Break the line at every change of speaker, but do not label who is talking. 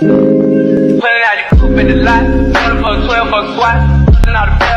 Pulling out the coupe in the lot. Going for 12 for squat. Pulling all the